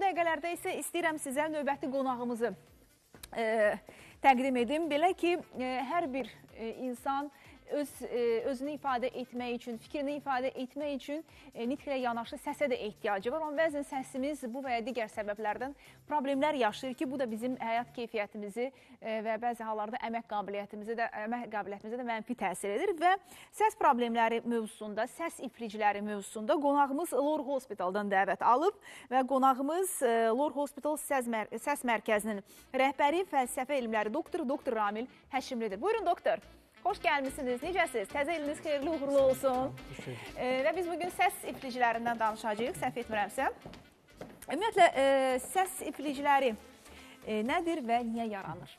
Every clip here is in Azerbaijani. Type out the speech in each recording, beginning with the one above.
dəqiqələrdə isə istəyirəm sizə növbəti qonağımızı e, təqdim edim. Belə ki, e, hər bir e, insan öz e, özünü ifadə etmək üçün, fikrini ifadə etmək üçün e, nitqlə yanaşı səsə də ehtiyacı var. Amma bəzən səsimiz bu və ya digər səbəblərdən problemlər yaşayır ki, bu da bizim həyat keyfiyyətimizi e, və bəzi hallarda əmək qabiliyyətimizi də əmək qabiliyyətimizə də mənfi təsir edir və səs problemləri mövzusunda, səs iflicləri mövzusunda qonağımız Lor Hospitaldan dəvət alıb və qonağımız Lor Hospital səs, mər səs mərkəzinin rəhbəri, fəlsəfə elmləri doktoru doktor Ramil Həşimlidir. Buyurun doktor. Xoş gəlmisiniz. Necəsiz? Təzə iliniz xeyirli uğurlu olsun. E, və biz bugün səs iflicilərindən danışacağıq, səhv etmirəmsə. Ümumiyyətlə, e, səs ifliciləri e, nədir və niyə yaranır?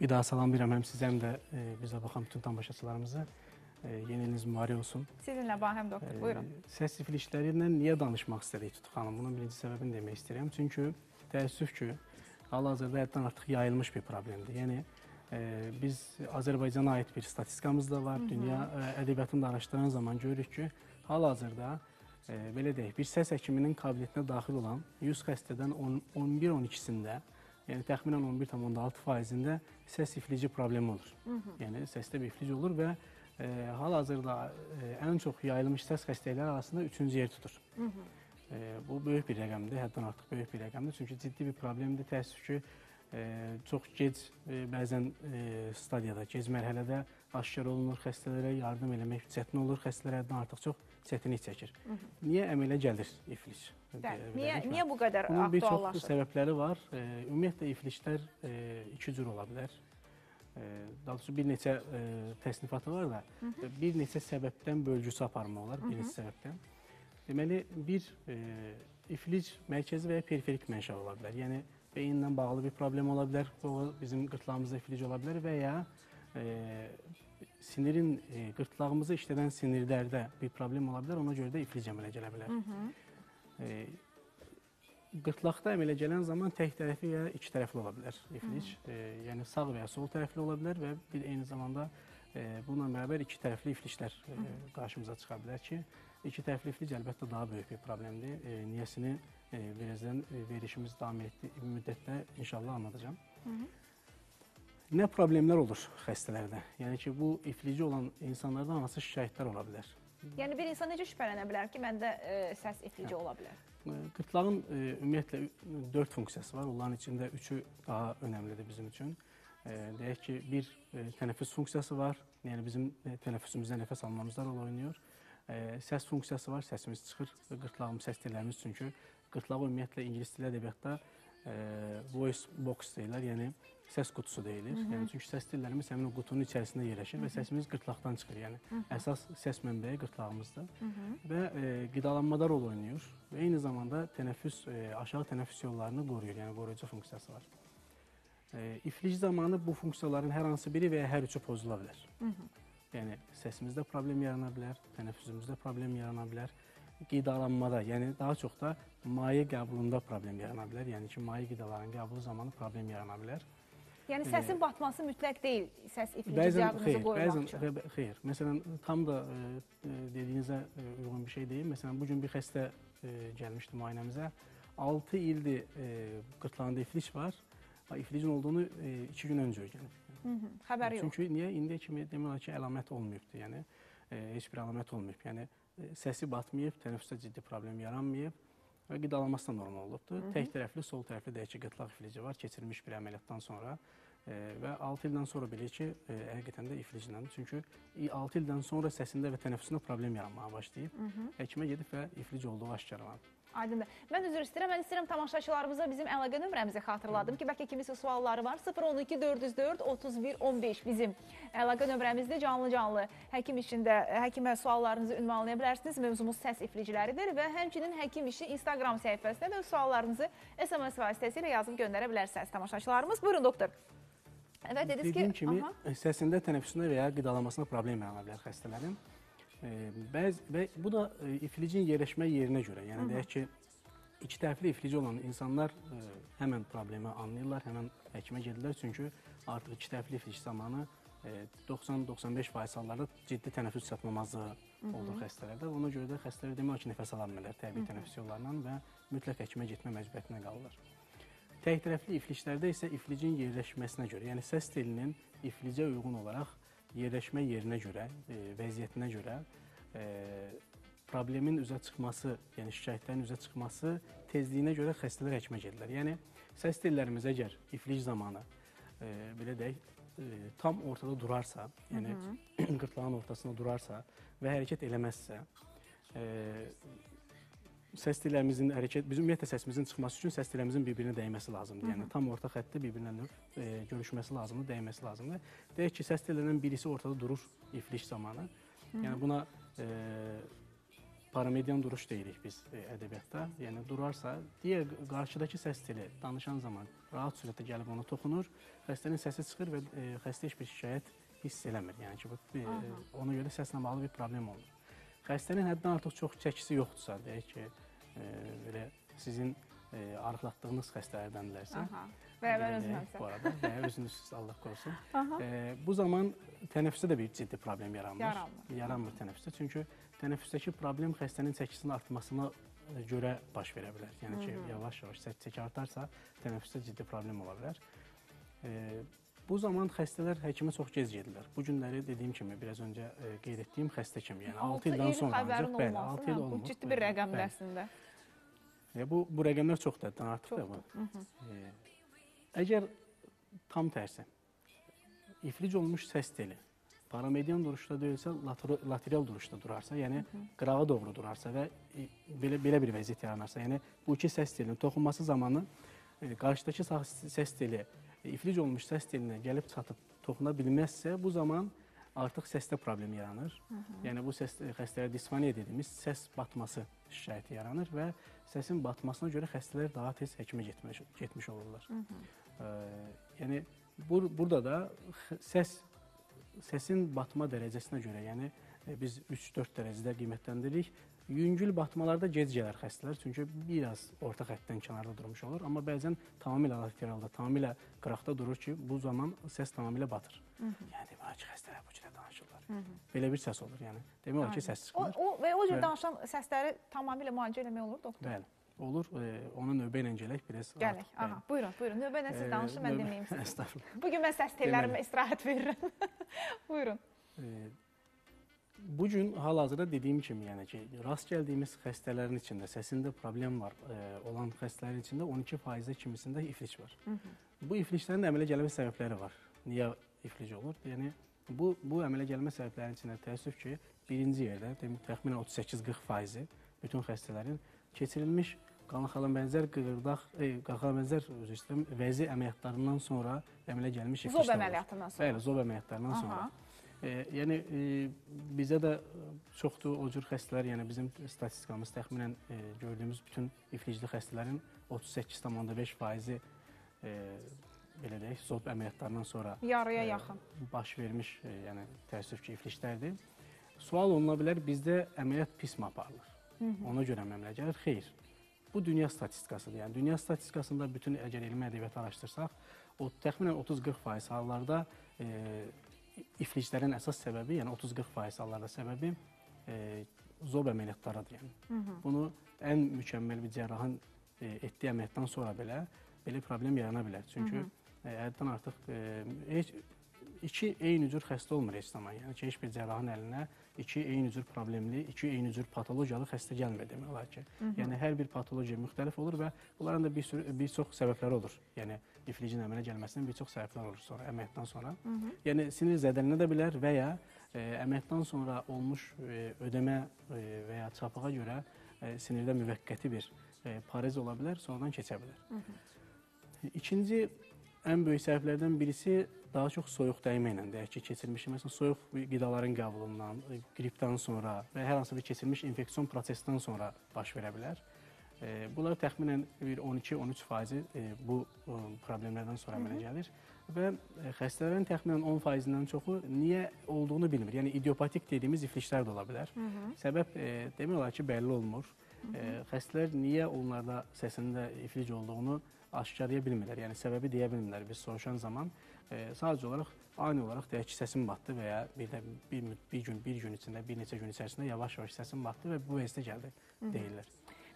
Bir daha salamlayıram həm sizə, həm də bizə baxan bütün tamaşaçılarımıza. E, yeni iliniz mübarək olsun. Sizinlə bahəm doktor, buyurun. Səs ifliclərindən niyə danışmaq istədik Tutu xanım? Bunun birinci səbəbini demək istəyirəm. Çünki təəssüf ki, hal-hazırda həddən artıq yayılmış bir problemdir. Yəni, biz Azərbaycana aid bir statistikamız da var. Hı -hı. Dünya ədəbiyyatını da araşdıran zaman görürük ki, hal-hazırda e, belə deyək, bir səs həkiminin kabinetine daxil olan 100 xəstədən 11-12-sində, yəni təxminən 11,6%-də səs iflici problemi olur. Hı -hı. Yəni səsdə bir iflic olur və e, hal-hazırda e, ən çox yayılmış səs xəstəlikləri arasında 3-cü yer tutur. Hı -hı. E, bu böyük bir rəqəmdir, həddən artıq böyük bir rəqəmdir. Çünki ciddi bir problemdir. Təəssüf ki, çox gec bəzən stadiyada, gec mərhələdə aşkar olunur, xəstələrə yardım eləmək çətin olur, xəstələr həddən artıq çox çətinlik çəkir. Hı -hı. Niyə əmələ gəlir iflic? Niyə niyə bu qədər Bunun aktuallaşır? Bir çox səbəbləri var. Ümumiyyətlə ifliclər iki cür ola bilər. Daha doğrusu bir neçə təsnifatı var da, -hı. bir neçə səbəbdən bölgüsü aparmaq olar, bir neçə səbəbdən. Deməli, bir iflic mərkəzi və ya periferik mənşə ola bilər. Yəni beyinlə bağlı bir problem ola bilər, o bizim qırtlağımızda iflic ola bilər və ya e, sinirin e, qırtlağımızı işlədən sinirlərdə bir problem ola bilər, ona görə də iflic əmələ gələ bilər. Hı -hı. E, qırtlaqda əmələ gələn zaman tək tərəfli ya iki tərəfli ola bilər iflic. E, yəni sağ və ya sol tərəfli ola bilər və bir eyni zamanda bununla bərabər iki tərəfli ifliclər qarşımıza çıxa bilər ki, iki tərəfli iflic əlbəttə daha böyük bir problemdir. Niyəsini e, verişimiz davam etdiyi müddətdə inşallah anlatacağım. Hı -hı. Nə problemlər olur xəstələrdə? Yəni ki, bu iflici olan insanlardan hansı şikayətlər ola bilər? Yəni bir insan necə şübhələnə bilər ki, məndə e, səs iflici hə. ola bilər? Qırtlağın e, ümumiyyətlə 4 funksiyası var. Onların içində üçü daha önəmlidir bizim üçün. E, deyək ki, bir tənəffüs funksiyası var. Yəni bizim tənəffüsümüzdə nəfəs almamızda rol oynayır. Səs funksiyası var. Səsimiz çıxır qırtlağımız, səs tellərimiz çünki qırtlağı ümumiyyətlə ingilis dili ədəbiyyatda voice box deyirlər, yəni səs qutusu deyilir. Hı -hı. Yəni çünki səs dillərimiz həmin o qutunun içərisində yerləşir Hı -hı. və səsimiz qırtlaqdan çıxır. Yəni Hı -hı. əsas səs mənbəyi qırtlağımızdır. Hı -hı. Və e, qidalanmada rol oynayır və eyni zamanda tənəffüs e, aşağı tənəffüs yollarını qoruyur. Yəni qoruyucu funksiyası var. E, iflic zamanı bu funksiyaların hər hansı biri və ya hər üçü pozula bilər. Hı -hı. Yəni səsimizdə problem yarana bilər, tənəffüsümüzdə problem yarana bilər qidalanmada, yəni daha çox da maye qəbulunda problem yarana bilər. Yəni ki, maye qidaların qəbulu zamanı problem yarana bilər. Yəni səsin batması mütləq deyil, səs iflici diaqnozu qoymaq bəzən, üçün. Bəzən, xeyr. Məsələn, tam da e, e, dediyinizə e, uyğun bir şey deyil. Məsələn, bu gün bir xəstə e, gəlmişdi müayinəmizə. 6 ildir e, qırtlağında iflic var. İflicin olduğunu 2 e, gün öncə öyrənib. Xəbəri yox. Çünki niyə indiyə kimi demək olar ki, əlamət olmayıbdı. Yəni e, heç bir əlamət olmayıb. Yəni səsi batmayıb, tənəffüsdə ciddi problem yaranmayıb və qidalanması da normal olubdur. Hı -hı. Tək tərəfli, sol tərəfli dəyişik qıtlaq iflici var keçirilmiş bir əməliyyatdan sonra e, və 6 ildən sonra bilir ki, e, həqiqətən də iflicləndir. Çünki 6 ildən sonra səsində və tənəffüsündə problem yaranmağa başlayıb. Həkimə gedib və iflic olduğu aşkarlanıb. Aydındır. Mən üzr istəyirəm. Mən istəyirəm tamaşaçılarımıza bizim əlaqə nömrəmizi xatırladım ki, bəlkə kimisə sualları var. 012 404 31 15 bizim əlaqə nömrəmizdir. Canlı-canlı həkim işində həkimə suallarınızı ünvanlaya bilərsiniz. Mövzumuz səs iflicləridir və həmçinin həkim işi Instagram səhifəsində də suallarınızı SMS vasitəsilə yazıb göndərə bilərsiniz tamaşaçılarımız. Buyurun doktor. Evet dediniz ki, Dediyim kimi aha. səsində tənəffüsündə və ya qidalamasında problem yarana bilər xəstələrin. Bəzi və bu da e, iflicin yerləşmə yerinə görə, yəni Hı -hı. deyək ki, iki tərəfli iflici olan insanlar ə, e, həmən problemi anlayırlar, həmən həkimə gedirlər çünki artıq iki tərəfli iflic zamanı e, 90-95% hallarda ciddi tənəffüs çatmamazlığı olduğu xəstələrdə. Ona görə də xəstələr demək ki, nəfəs ala bilmirlər təbii tənəffüs yollarından və mütləq həkimə getmə məcburiyyətinə qalırlar. Tək tərəfli ifliclərdə isə iflicin yerləşməsinə görə, yəni səs telinin iflicə uyğun olaraq yerləşmə yerinə görə, e, vəziyyətinə görə e, problemin üzə çıxması, yəni şikayətlərin üzə çıxması tezliyinə görə xəstələr həkimə gedirlər. Yəni səs tellərimiz əgər iflic zamanı e, belə deyək, e, tam ortada durarsa, yəni qırtlağın ortasında durarsa və hərəkət eləməzsə, e, səs tellərimizin hərəkət, bizim ümumiyyətlə səsimizin çıxması üçün səs tellərimizin bir-birinə dəyməsi lazımdır. Yəni tam orta xəttdə bir-birinə e, görüşməsi lazımdır, dəyməsi lazımdır. Deyək ki, səs tellərinin birisi ortada durur iflic zamanı. Yəni buna e, paramedian duruş deyirik biz e, ədəbiyyatda. Yəni durarsa, digər qarşıdakı səs teli danışan zaman rahat sürətdə gəlib ona toxunur, xəstənin səsi çıxır və e, xəstə heç bir şikayət hiss eləmir. Yəni ki, bu e, ona görə səslə bağlı bir problem olmur. Xəstənin həddən artıq çox çəkisi yoxdursa, deyək ki, e, belə sizin e, arıqlatdığınız xəstələrdəndirlərsə. Və deyək özüməmsə. bu arada və özünüz Allah qorusun. E, bu zaman tənəffüsdə də bir ciddi problem yaranmır. Yaranmır. Yaranmır tənəffüsdə. Çünki tənəffüsdəki problem xəstənin çəkisinin artmasına e, görə baş verə bilər. Yəni ki, yavaş-yavaş çək çəki artarsa, tənəffüsdə ciddi problem ola bilər. E, bu zaman xəstələr həkimə çox gec gedirlər. Bu günləri dediyim kimi, biraz öncə e, qeyd etdiyim xəstə kimi, yəni 6 ildən sonra xəbərin ancaq bəli, olması, 6 il hə, olmur. Bu ciddi bir rəqəmdir əslində. Ya bu bu rəqəmlər çoxdur, həddən artıqdır bu. E, əgər tam tərsi iflic olmuş səs teli paramedian duruşda deyilsə, lateral, duruşda durarsa, yəni qırağa doğru durarsa və e, belə belə bir vəziyyət yaranarsa, yəni bu iki səs telinin toxunması zamanı e, qarşıdakı səs teli e, iflic olmuş səs telinə gəlib çatıb toxuna bilməzsə, bu zaman artıq səsdə problem yaranır. Yəni bu səs xəstələrə disfoniya dediyimiz səs batması şikayəti yaranır və səsin batmasına görə xəstələr daha tez həkimə getmiş getmiş olurlar. Ə, yəni bur burada da səs səsin batma dərəcəsinə görə, yəni e, biz 3-4 dərəcədə qiymətləndiririk. Yüngül batmalarda gec gələr xəstələr, çünki biraz orta xəttdən kənarda durmuş olur, amma bəzən tamamilə lateralda, tamamilə qıraqda durur ki, bu zaman səs tamamilə batır. Yəni demək olar ki, xəstələr bu cürə danışırlar. Belə bir səs olur, yəni. Demək olar ki, səs O, çıxmır. o və o cür Bəli. danışan səsləri tamamilə müalicə eləmək olur doktor. Bəli. Olur. E, ona növbə ilə gələk biraz. Gələk. artıq, Aha, buyurun, buyurun. Növbə bəli. siz E, danışın, mən növbə- dinləyim sizi. Estağfurullah. Bu gün mən səs tellərimə istirahət verirəm. buyurun. E, Bu gün hal-hazırda dediyim kimi, yəni ki, rast gəldiyimiz xəstələrin içində səsində problem var e, olan xəstələrin içində 12% kimisində iflic var. Bu ifliclərin əmələ gəlmə səbəbləri var. Niyə iflic olur? Yəni bu bu əmələ gəlmə səbəblərinin içində təəssüf ki, birinci yerdə təxminən 38-40% bütün xəstələrin keçirilmiş qanaxala bənzər qığırdaq, e, qanaxala bənzər üzr istəyirəm, vəzi əməliyyatlarından sonra əmələ gəlmiş ifliclər Zob əməliyyatından sonra. Bəli, zob əməliyyatlarından Aha. E, yəni e, bizə də çoxdur o cür xəstələr, yəni bizim statistikamız təxminən e, gördüyümüz bütün iflicli xəstələrin 38,5%-i e, belə deyək, zob əməliyyatlarından sonra Yarıya e, yaxın. baş vermiş, e, yəni təəssüf ki, ifliclərdir. Sual oluna bilər, bizdə əməliyyat pismi aparılır? Ona görə məmlə gəlir? Xeyr. Bu dünya statistikasıdır. Yəni dünya statistikasında bütün əgər elmi ədəbiyyatı araşdırsaq, o təxminən 30-40% hallarda e, ifliclərin əsas səbəbi, yəni 30-40% hallarda səbəbi e, zob əməliyyatlarıdır. Yəni. Bunu ən mükəmməl bir cərrahın e, etdiyi əməliyyatdan sonra belə belə problem yarana bilər. Çünki e, həddən artıq e, heç iki eyni cür xəstə olmur heç zaman. Yəni ki, heç bir cərrahın əlinə iki eyni cür problemli, iki eyni cür patologiyalı xəstə gəlmir demək olar ki. Yəni hər bir patologiya müxtəlif olur və bunların da bir sürü bir çox səbəbləri olur. Yəni iflicin əmələ gəlməsinin bir çox səbəbləri olur sonra əməliyyatdan sonra. Yəni sinir zədələnə də bilər və ya e, əməliyyatdan sonra olmuş e, ödəmə e, və ya çapığa görə e, sinirdə müvəqqəti bir e, parez ola bilər, sonradan keçə bilər. İkinci ən böyük səbəblərdən birisi daha çox soyuq dəymə ilə, deyək ki, keçirilmiş, məsələn, soyuq qidaların qəbulundan, e, qripdən sonra və hər hansı bir keçirilmiş infeksion prosesdən sonra baş verə bilər. Bunlar təxminən bir 12-13% e, bu problemlərdən sonra əmələ gəlir və xəstələrin təxminən 10%-dən çoxu niyə olduğunu bilmir. Yəni idiopatik dediyimiz ifliclər də ola bilər. Səbəb e, demək olar ki, bəlli olmur. E, xəstələr niyə onlarda səsində iflic olduğunu aşkarlaya bilmirlər. Yəni səbəbi deyə bilmirlər. Biz soruşan zaman sadəcə olaraq ani olaraq deyək ki, səsim batdı və ya bir də bir, bir gün, bir gün içində, bir neçə gün içərisində yavaş-yavaş səsim batdı və bu vəziyyətə gəldi deyirlər.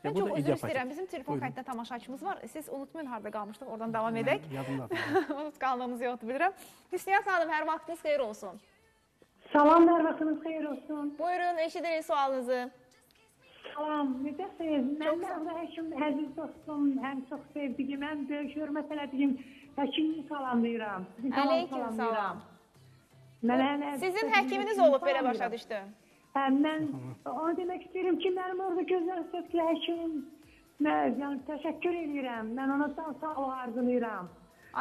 Mən bu çox üzr istəyirəm. Bizim telefon Buyurun. xəttində tamaşaçımız var. Siz unutmayın harda qalmışdıq. Oradan davam edək. Yadımdadır. Unutqanlığımız yoxdur bilirəm. Hüsniyə xanım, hər vaxtınız xeyir olsun. Salam, hər vaxtınız xeyir olsun. Buyurun, eşidirik sualınızı. Salam, necəsiniz? Mən sağ- də həkim, əziz dostum, həm çox sevdiyim, həm böyük hörmət elədiyim həkimi salamlayıram. Sizi salam Aleyküm salam. Mən həm Sizin həkiminiz olub belə başa düşdüm. Hə, mən onu demək istəyirəm ki, mənim orada gözəl sözlü həkimim, mən yəni təşəkkür edirəm. Mən ona can sağlıq arzulayıram.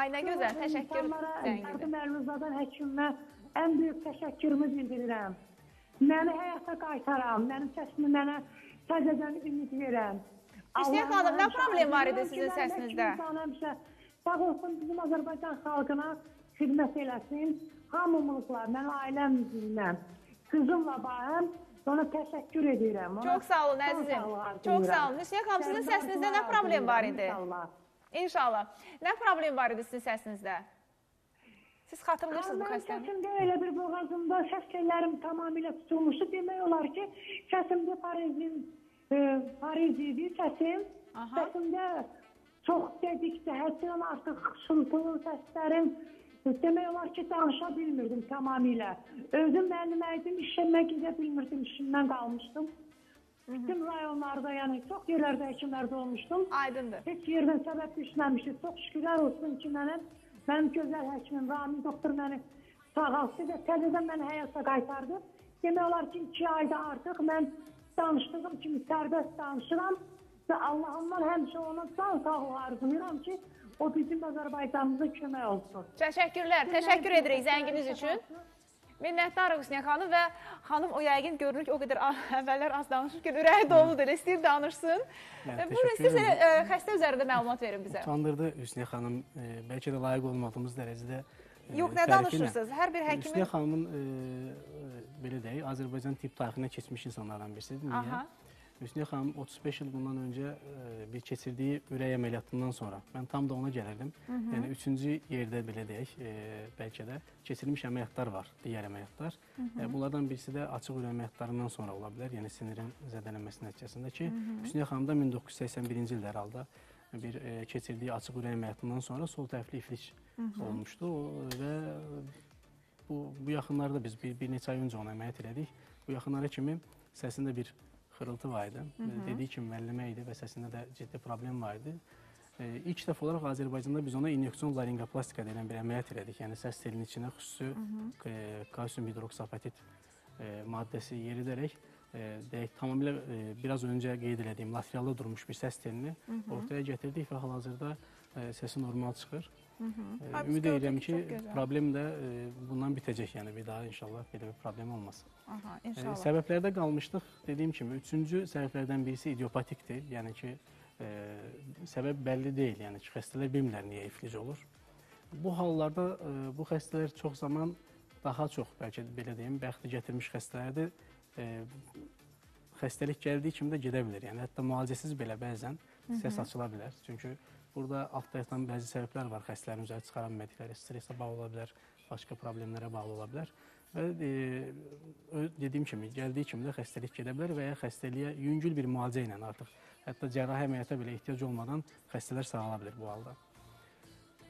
Ay nə gözəl, təşəkkür yardım əlini uzadan həkimimə ən böyük təşəkkürümü bildirirəm. Məni həyata qaytaran, mənim səsimi mənə təzədən ümid verən. Allah'ım xanım, nə problem var idi sizin səsinizdə? həmişə Sağ olsun bizim Azərbaycan xalqına xidmət eləsin. Hamımızla, mən ailəm üzrə, qızımla bağım ona təşəkkür edirəm. Ona Çox sağ olun əzizim. Çox sağ olun. Hüsniyə xanım, sizin səsinizdə nə problem var idi? İnşallah. İnşallah. Nə problem var idi sizin səsinizdə? Siz xatırlayırsınız bu Mənim xəstəni? səsimdə elə bir boğazımda səs tellərim tamamilə tutulmuşdu. Demək olar ki, səsimdə parazin, e, pariz idi səsim. Aha. Səsimdə çox dedikdə həddən artıq xışıltılı səslərim demək olar ki, danışa bilmirdim tamamilə. Özüm müəllimə idim, işimə gedə bilmirdim, işimdən qalmışdım. Bütün rayonlarda, yəni çox yerlərdə həkimlərdə olmuşdum. Aydındır. Heç yerdən səbəb düşməmişdi. Çox şükürlər olsun ki, mənə mənim gözəl həkimim Ramin doktor məni sağaltdı və təzədən məni həyata qaytardı. Demək olar ki, 2 ayda artıq mən danışdığım kimi sərbəst danışıram və Allahımdan həmişə ona can sağlığı arzulayıram ki, o bizim Azərbaycanımıza kömək olsun. Təşəkkürlər. Təşəkkür edirik zənginiz üçün. Minnətdarıq Hüsniyə xanım və xanım o yəqin görünür ki, o qədər əvvəllər az danışır ki, ürəyi doludur, elə istəyir danışsın. E, Buyurun, elə, e, xəstə üzərində məlumat verin bizə. Utandırdı Hüsniyə xanım. E, bəlkə də layiq olmadığımız dərəcədə Yox, nə danışırsınız? Hər bir həkimin Hüsniyə xanımın belə deyək, Azərbaycan tibb tarixinə keçmiş insanlardan birisidir. Niyə? Aha. Hüsniyə xanım 35 il bundan öncə e, bir keçirdiyi ürək əməliyyatından sonra, mən tam da ona gəlirdim. Yəni üçüncü yerdə belə deyək, e, bəlkə də keçirilmiş əməliyyatlar var, digər əməliyyatlar. E, bunlardan birisi də açıq ürək əməliyyatlarından sonra ola bilər, yəni sinirin zədələnməsi nəticəsində ki, Hüsniyə xanım da 1981-ci ildə herhalde bir e, keçirdiyi açıq ürək əməliyyatından sonra sol tərəfli iflic olmuşdu o, və bu, bu yaxınlarda biz bir, bir neçə ay öncə ona əməliyyat elədik. Bu yaxınlara kimi səsində bir xırıltı var idi. Dediyi kimi müəllimə idi və səsində də ciddi problem var idi. E, ilk dəfə olaraq Azərbaycanda biz ona inyeksion laringoplastika deyilən bir əməliyyat elədik. Yəni səs telinin içinə xüsusi e, kalsium hidroksapatit e, maddəsi yeridərək e, deyək tamamilə e, biraz öncə qeyd etdiyim lateralda durmuş bir səs telini ortaya gətirdik və hal-hazırda e, səsi normal çıxır. E, Ha, biz ümid gördük edirəm ki, problem də e, bundan bitəcək. Yəni bir daha inşallah belə bir problem olmaz. Aha, inşallah. səbəblərdə qalmışdıq. Dediyim kimi, üçüncü səbəblərdən birisi idiopatikdir. Yəni ki, e, səbəb bəlli deyil. Yəni ki, xəstələr bilmirlər niyə iflic olur. Bu hallarda e, bu xəstələr çox zaman daha çox bəlkə belə deyim, bəxti gətirmiş xəstələrdir. E, xəstəlik gəldiyi kimi də gedə bilər. Yəni hətta müalicəsiz belə bəzən səs açıla bilər. Çünki burada altda yatan bəzi səbəblər var xəstələrin üzərə çıxara bilmədikləri, stressə bağlı ola bilər, başqa problemlərə bağlı ola bilər. Və e, dediyim kimi gəldiyi kimi də xəstəlik gedə bilər və ya xəstəliyə yüngül bir müalicə ilə artıq hətta cərrahi əməliyyata belə ehtiyac olmadan xəstələr sağala bilər bu halda.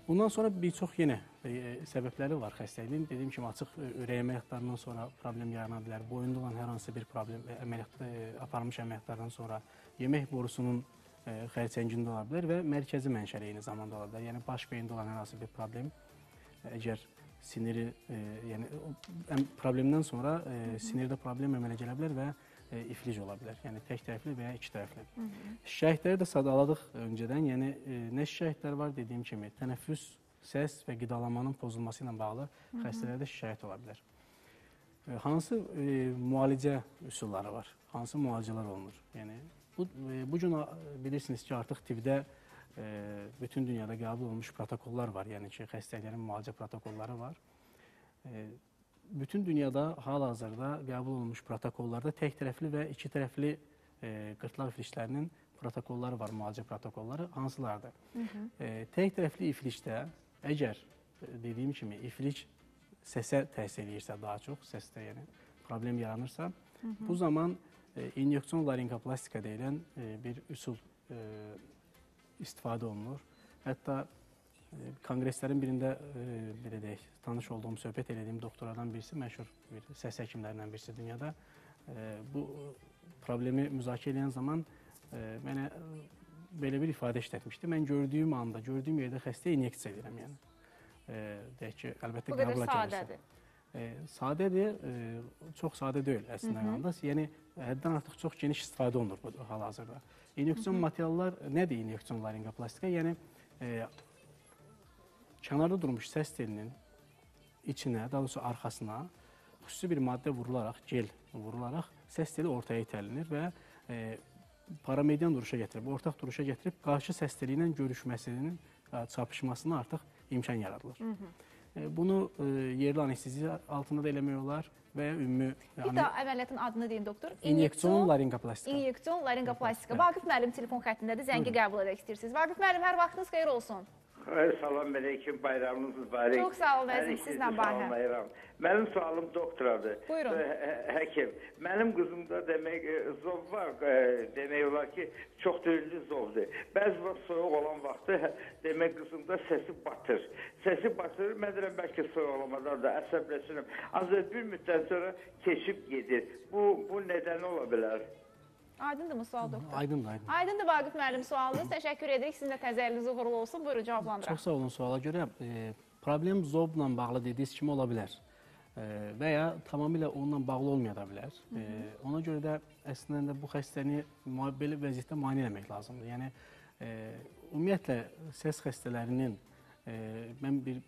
Bundan sonra bir çox yenə e, səbəbləri var xəstəliyin. Dediyim kimi açıq e, ürək əməliyyatlarından sonra problem yarana bilər. Boyunda olan hər hansı bir problem e, əməliyyat e, aparılmış əməliyyatlardan sonra yemək borusunun e, xərçəngində ola bilər və mərkəzi mənşəli eyni zamanda ola bilər. Yəni baş beyində olan hər hansı bir problem e, əgər siniri e, yəni problemdən sonra e, sinirdə problem əmələ gələ bilər və e, iflic ola bilər. Yəni tək tərəfli və ya iki tərəfli. Şikayətləri də sadaladıq öncədən. Yəni e, nə şikayətlər var dediyim kimi, tənəffüs, səs və qidalanmanın pozulması ilə bağlı xəstələrdə şikayət ola bilər. E, Hansı e, müalicə üsulları var? Hansı müalicələr olunur? Yəni bu e, bu gün bilirsiniz ki, artıq tibbdə e, bütün dünyada qəbul olunmuş protokollar var. Yəni ki, xəstəliklərin müalicə protokolları var. E, bütün dünyada hal-hazırda qəbul olunmuş protokollarda tək tərəfli və iki tərəfli qırtlaq iflişlərinin protokolları var, müalicə protokolları hansılardır? E, tək tərəfli iflicdə əgər dediyim kimi iflic səsə təsir edirsə daha çox, səsdə yəni problem yaranırsa, bu zaman e, inyeksion laringoplastika deyilən e, bir üsul e, istifadə olunur. Hətta konqreslərin birində belə deyək, tanış olduğum, söhbət elədiyim doktorlardan birisi, məşhur bir səs həkimlərindən birisi dünyada bu problemi müzakirə edən zaman mənə belə bir ifadə işlətmişdi. Mən gördüyüm anda, gördüyüm yerdə xəstəyə inyeksiya edirəm, yəni. Deyək ki, əlbəttə Bu qədər qəbula gəlirsə. sadədir. E, sadədir, e, çox sadə deyil əslində qalanda. Yəni həddən artıq çox geniş istifadə olunur bu hal-hazırda. İnyeksion materiallar nədir inyeksion laringoplastika? Yəni e, kənarda durmuş səs telinin içinə, daha doğrusu arxasına xüsusi bir maddə vurularaq, gel vurularaq səs teli ortaya itəlilir və e, paramedian duruşa gətirib, ortaq duruşa gətirib qarşı səs teli ilə görüşməsinin, e, çapışmasına artıq imkan yaradılır. E, bunu e, yerli anesteziya altında da eləmək olar və ümumi Bir daha əməliyyatın adını deyin doktor. inyeksion laringoplastika. İnyeksion laringoplastika. Evet. Vaqif müəllim telefon xəttindədir. Zəngi qəbul edək istəyirsiniz. Vaqif müəllim, hər vaxtınız xeyir olsun. Salam aleyküm, bayramınız mübarək. Çox sağ olun, ikinizi sizlə salamlayıram. Mənim sualım doktoradır. Buyurun. Ə, hə- Həkim, mənim qızımda demək e, zov var, e, demək olar ki, çox döyüldü zovdur. Bəzi vaxt soyuq olan vaxtı hə, demək qızımda səsi batır. Səsi batır, mən deyirəm bəlkə soyuq olmadan da əsəbləşirəm. Ancaq bir müddət sonra keçib gedir. Bu bu nədəni ola bilər? Aydındırmı sual doktor? Aydındır, aydın. Aydındır Vaqif müəllim sualınız. Təşəkkür edirik. Sizin də təzəlliniz uğurlu olsun. Buyurun cavablandıraq. Çox sağ olun suala görə. E, problem zobla bağlı dediyiniz kimi ola bilər. E, və ya tamamilə onunla bağlı olmaya da bilər. E, ona görə də əslində bu xəstəni belə vəziyyətdə müayinə etmək lazımdır. Yəni e, ümumiyyətlə səs xəstələrinin e, mən bir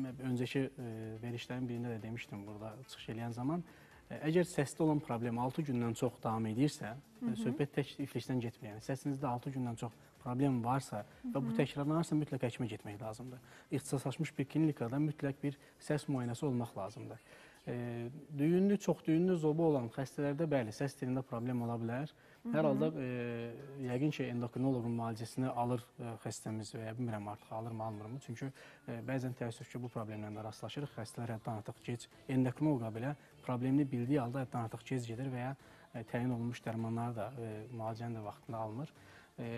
öncəki e, verişlərin birində də demişdim burada çıxış eləyən zaman e, əgər səsdə olan problem 6 gündən çox davam edirsə, e, söhbət tək iflicdən getmir. Yəni səsinizdə 6 gündən çox problem varsa və bu təkrarlanarsa mütləq həkimə getmək lazımdır. İxtisaslaşmış bir klinikada mütləq bir səs müayinəsi olmaq lazımdır. E, düyünlü, çox düyünlü zobu olan xəstələrdə bəli, səs telində problem ola bilər. Hər halda e, yəqin ki, endokrinoloqun müalicəsini alır e, xəstəmiz və ya bilmirəm artıq alırmı, almırmı. Çünki e, bəzən təəssüf ki, bu problemlə də rastlaşırıq. Xəstələr həddən artıq gec endokrinoloqa belə problemini bildiyi halda həddən artıq gec gedir və ya e, təyin olunmuş dərmanları da e, müalicəni də vaxtında almır. E,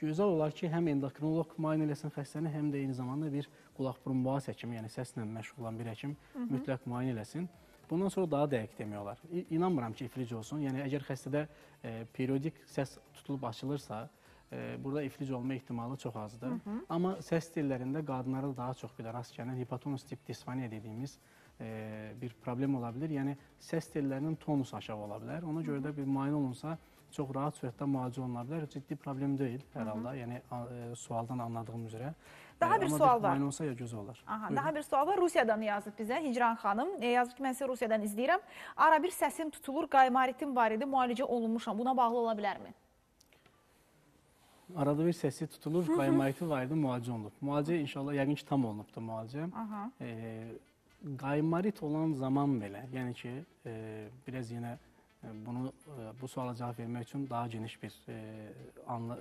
gözəl olar ki, həm endokrinoloq müayinə eləsin xəstəni, həm də eyni zamanda bir qulaq-burun boğaz həkimi, yəni səslə məşğul olan bir həkim mütləq müayinə eləsin. Bundan sonra daha dəqiq demək olar. İnanmıram ki, iflic olsun. Yəni əgər xəstədə e, periodik səs tutulub açılırsa, e, burada iflic olma ehtimalı çox azdır. Amma səs tellərində qadınlara daha çox belə rast gələn hipotonus tip disfoniya dediyimiz e, bir problem ola bilər. Yəni səs tellərinin tonusu aşağı ola bilər. Ona görə də bir müayinə olunsa çox rahat surətdə müalicə oluna bilər. Ciddi problem deyil hər halda. Yəni e, sualdan anladığım üzrə. Daha E, bir sual var. Müayinə olsa ya gözəl olar. Aha, Buyurun. daha bir sual var. Rusiyadan yazıb bizə Hicran xanım. E, yazıb ki, mən sizi Rusiyadan izləyirəm. Ara bir səsim tutulur, qaymaritim var idi, müalicə olunmuşam. Buna bağlı ola bilərmi? Arada bir səsi tutulur, qaymariti var idi, müalicə olunub. Müalicə inşallah yəqin ki, tam olunubdur müalicə. Aha. E, qaymarit olan zaman belə, yəni ki, e, biraz yenə e, bunu e, bu suala cavab vermək üçün daha geniş bir e, anla,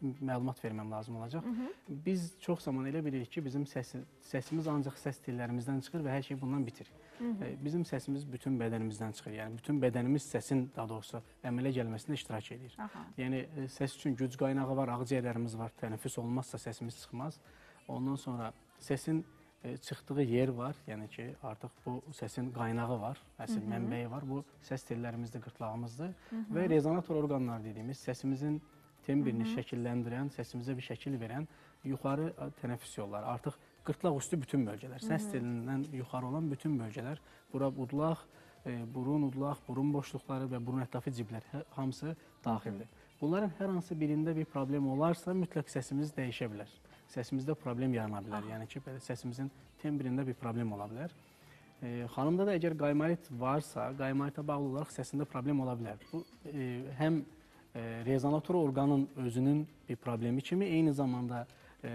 məlumat verməm lazım olacaq. Biz çox zaman elə bilirik ki, bizim səsi, səsimiz ancaq səs tellərimizdən çıxır və hər şey bundan bitir. E, Bizim səsimiz bütün bədənimizdən çıxır. Yəni bütün bədənimiz səsin daha doğrusu əmələ gəlməsində iştirak edir. Aha. Yəni e, səs üçün güc qaynağı var, ağciyərlərimiz var. Tənəffüs olmazsa səsimiz çıxmaz. Ondan sonra səsin e, çıxdığı yer var. Yəni ki, artıq bu səsin qaynağı var, əsl mənbəyi var. Bu səs tellərimizdir, qırtlağımızdır və rezonator orqanlar dediyimiz səsimizin tembrini şəkilləndirən, səsimizə bir şəkil verən yuxarı tənəffüs yolları. Artıq qırtlaq üstü bütün bölgələr, səs telindən yuxarı olan bütün bölgələr, bura udlaq, e, burun udlaq, burun boşluqları və burun ətrafı ciblər hə- hamısı daxildir. Bunların hər hansı birində bir problem olarsa mütləq səsimiz dəyişə bilər. Səsimizdə problem yarana bilər. Yəni ki, belə səsimizin tembrində bir problem ola bilər. E, xanımda da əgər qaymarit varsa, qaymaritə bağlı olaraq səsində problem ola bilər. Bu e, həm e, rezonator orqanın özünün bir problemi kimi, eyni zamanda e,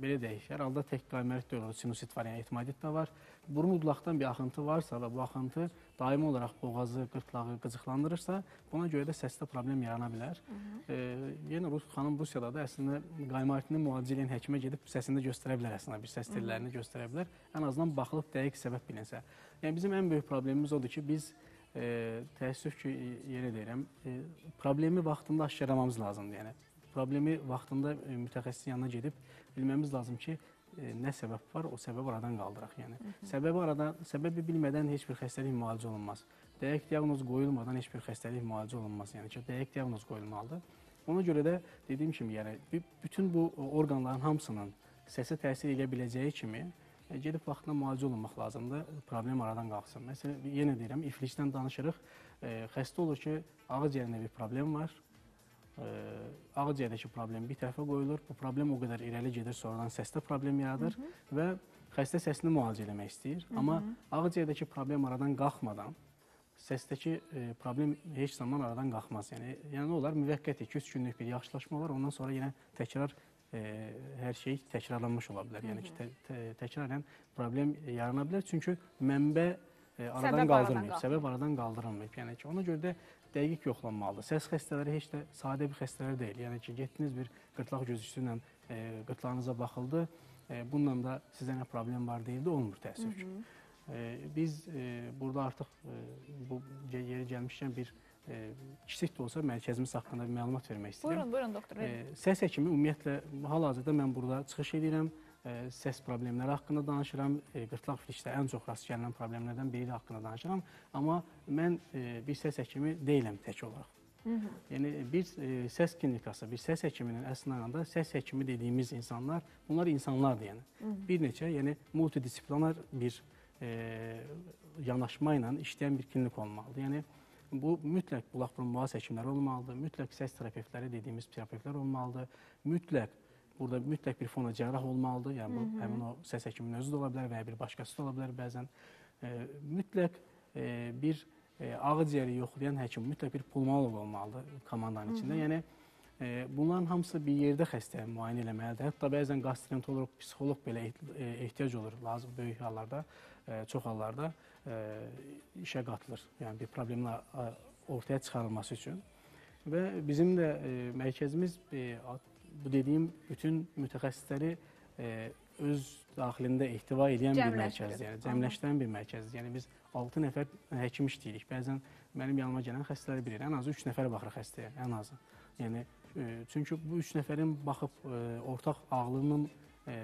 belə deyək, hər halda tək qayməlik deyil, sinusit var, yəni etmadit də var. Burun udlaqdan bir axıntı varsa və bu axıntı daimi olaraq boğazı, qırtlağı qıcıqlandırırsa, buna görə də səsdə problem yarana bilər. E, yenə Rus xanım Rusiyada da əslində qaymaritini müalicə edən həkimə gedib səsində göstərə bilər əslində bir səs tellərini göstərə bilər. Ən azından baxılıb dəqiq səbəb bilinsə. Yəni bizim ən böyük problemimiz odur ki, biz e, təəssüf ki, yenə deyirəm, e, problemi vaxtında aşkarlamamız lazımdır. Yəni problemi vaxtında e, mütəxəssisin yanına gedib bilməmiz lazım ki, nə səbəb var, o səbəbi aradan qaldıraq. Yəni səbəbi aradan, səbəbi bilmədən heç bir xəstəlik müalicə olunmaz. Dəqiq diaqnoz qoyulmadan heç bir xəstəlik müalicə olunmaz. Yəni ki, dəqiq diaqnoz qoyulmalıdır. Ona görə də dediyim kimi, yəni bütün bu orqanların hamısının səsə təsir edə biləcəyi kimi e, gedib vaxtında müalicə olunmaq lazımdır. Problem aradan qalxsın. Məsələn, yenə deyirəm, iflicdən danışırıq. E, xəstə olur ki, ağızciyərində bir problem var. Ağızciyərdəki problem bir tərəfə qoyulur. Bu problem o qədər irəli gedir, sonradan səsdə problem yaradır və xəstə səsini müalicə etmək istəyir. Amma ağızciyərdəki problem aradan qalxmadan səsdəki e, problem heç zaman aradan qalxmaz. Yəni yəni nə olar? Müvəqqəti 2-3 günlük bir yaxşılaşma olar, ondan sonra yenə təkrar e, hər şey təkrarlanmış ola bilər. Yəni ki, tə, tə, təkrarən problem yarana bilər. Çünki mənbə e, aradan Səbəb aradan qaldırılmayıb, qalxmayıb. səbəb aradan qaldırılmayıb. Yəni ki, ona görə də dəqiq yoxlanmalıdır. Səs xəstələri heç də sadə bir xəstələr deyil. Yəni ki, getdiniz bir qırtlaq gözücüsü ilə e, qırtlağınıza baxıldı. E, bununla da sizə nə problem var deyildi, olmur təəssüf ki. E, biz e, burada artıq e, bu yeri gəlmişkən bir e, kiçik də olsa mərkəzimiz haqqında bir məlumat vermək istəyirəm. Buyurun, buyurun doktor. E, səs həkimi ümumiyyətlə hal-hazırda mən burada çıxış edirəm. E, səs problemləri haqqında danışıram. E, qırtlaq filişdə ən çox rast gəlinən problemlərdən biri haqqında danışıram. Amma mən e, bir səs həkimi deyiləm tək olaraq. Yəni bir e, səs klinikası, bir səs həkiminin əsnasında səs həkimi dediyimiz insanlar, bunlar insanlardır yəni. Bir neçə, yəni multidisiplinar bir e, yanaşma ilə işləyən bir klinik olmalıdır. Yəni bu mütləq qulaq burun boğaz həkimləri olmalıdır, mütləq səs terapevtləri dediyimiz terapevtlər olmalıdır, mütləq burada mütləq bir fona cərrah olmalıdır. Yəni bu həmin o səs həkiminin özü də ola bilər və ya bir başqası da ola bilər bəzən. E, mütləq e, bir e, ağızciyəri yoxlayan həkim, mütləq bir pulmonoloq olmalıdır komandanın içində. Yəni e, bunların hamısı bir yerdə xəstəyə müayinə eləməlidir. Hətta bəzən gastroenteroloq, psixoloq belə e, ehtiyac olur lazım böyük hallarda, e, çox hallarda e, işə qatılır. Yəni bir problemin ortaya çıxarılması üçün. Və bizim də e, mərkəzimiz e, bu dediyim bütün mütəxəssisləri e, öz daxilində ehtiva edən bir mərkəzdir. Yəni cəmləşdirən bir mərkəzdir. Yəni biz 6 nəfər həkim işləyirik. Bəzən mənim yanıma gələn xəstələri bilir. Ən azı 3 nəfər baxır xəstəyə, ən azı. Yəni e, çünki bu 3 nəfərin baxıb e, ortaq ağlının e,